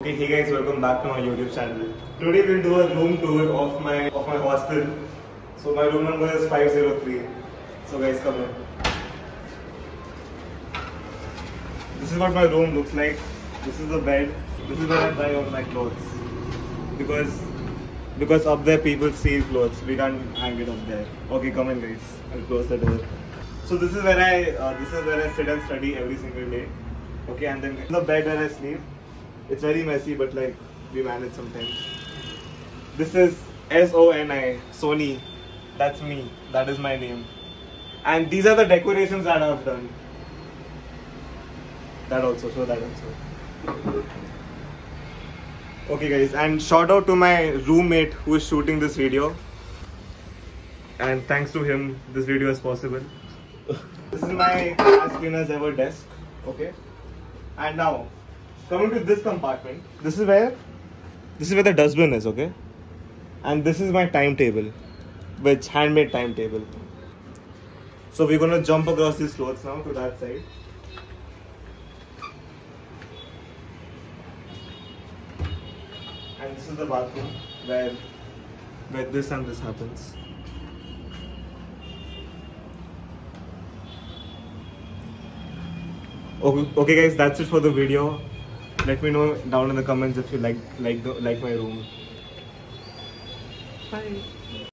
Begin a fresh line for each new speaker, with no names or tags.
Okay, hey guys, welcome back to my YouTube channel. Today we'll do a room tour of my of my hostel. So my room number is 503. So guys, come in. This is what my room looks like. This is the bed. This is where I dry all my clothes. Because because up there people steal clothes. We can't hang it up there. Okay, come in guys. I'll close the door. So this is where I uh, this is where I sit and study every single day. Okay, and then the bed where I sleep. It's very messy, but like we manage sometimes. This is S O N I Soni. That's me. That is my name. And these are the decorations that I've done. That also. Show that also. Okay, guys, and shout out to my roommate who is shooting this video. And thanks to him, this video is possible. this is my as clean as ever desk. Okay, and now coming to this compartment, this is where this is where the dustbin is. Okay, and this is my timetable, which handmade timetable. So we're gonna jump across these clothes now to that side. and this is the bathroom where where this and this happens. Okay, okay guys, that's it for the video. Let me know down in the comments if you like like the, like my room. Bye.